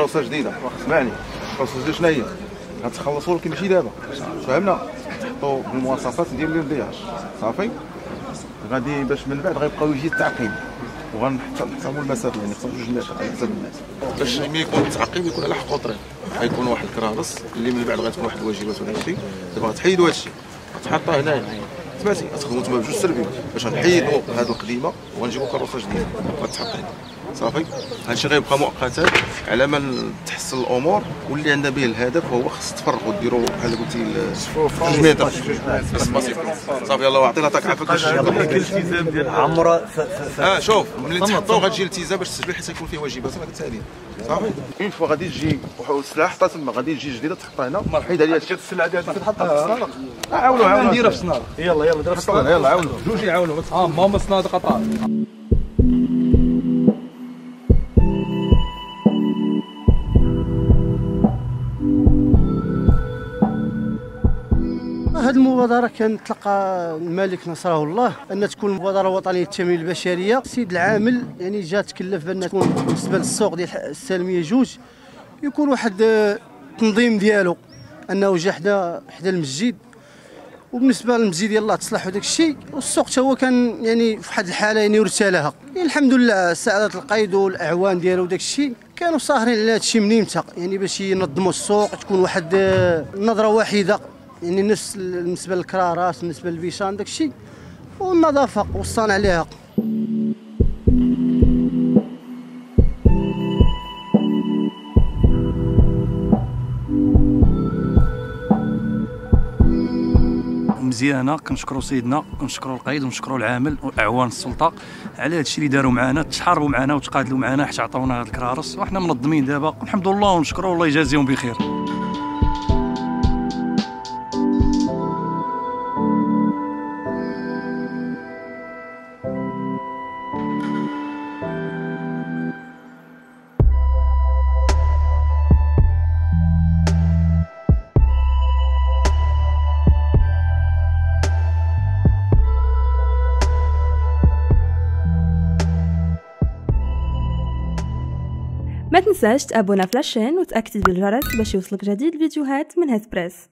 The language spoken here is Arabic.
كروسه جديدة. اسمعني. كروسه جديدة شنو هي؟ غتخلصوا ولكن ماشي دابا. فهمنا؟ تحطوا المواصفات ديال الدياج صافي؟ غادي باش من بعد غيبقاو يجي التعقيم. وغنحترموا المسافة يعني خصهم جوج متر على حسب الناس باش ملي يكون التعقيم يكون على حق الطريق غيكون واحد الكرارس اللي من بعد غتكون واحد الواجبات ولا شي دابا غتحيدوا هذا الشيء غتحطها هنايا. سمعتي غتخدموا تما بجوج سربي باش نحيدوا هذه القديمة وغنجيبوا كروسه جديدة. هنا صافي؟ هادشي غيبقى مؤقتا على ما تحسن الأمور واللي عندنا به الهدف هو خص تفرغوا ديروا بحال قلتي جوج متر. صافي يلاه أعطينا طاك عافاك باش الالتزام ديال عمره آه شوف ملي تحطوا غتجي الالتزام باش تسجل حيت يكون فيه واجبات ما كتسالي صافي. une fois غادي تجي السلاح حطها تما غادي تجي جديدة تحطها هنا. حيد عليها هادشي السلعة ديالك تحطها في الصنادق عاونوا عاونوا نديرها في الصنادق يلا يلا ديرها في الصنادق يلا عاونوا جوج يعاونوا آه ماما صنادق قطار هذه المبادرة كان تلقى الملك نصره الله أن تكون مبادرة وطنية للتنمية البشرية. السيد العامل يعني جا تكلف بأن تكون بالنسبة للسوق ديال السالمية جوج. يكون واحد التنظيم ديالو أنه جا حدا حدا المسجد. وبالنسبة للمسجد ديال الله تصلح وداك الشيء. والسوق حتى هو كان يعني في واحد الحالة يعني ورثالها يعني الحمد لله سعاده القيد والأعوان ديالو وداك الشيء. كانوا صاهرين على هذا الشيء من إمتى يعني باش ينظموا السوق تكون واحد النظرة واحدة. يعني نفس بالنسبة للكرارات بالنسبة للبيشان داك الشيء والنظافة وصان عليها. مزيانة. كنشكروا سيدنا كنشكروا القايد ونشكروا العامل وأعوان السلطة على هذا الشيء اللي داروا معنا تحاربوا معنا وتقاتلوا معنا حتى عطاونا هذا الكرارس. وحنا منظمين دابا. الحمد لله ونشكروا الله يجازيهم بخير. ما تنساش تابونا فلاشين وتأكد بالجرس باش يوصلك جديد الفيديوهات من هاد بريس.